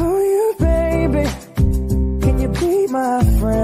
For you baby? Can you be my friend?